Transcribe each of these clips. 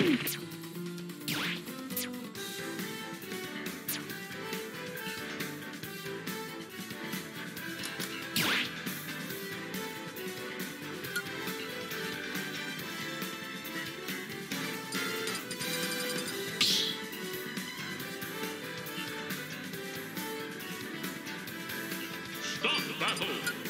Stop battle!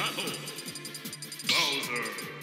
Battle. Bowser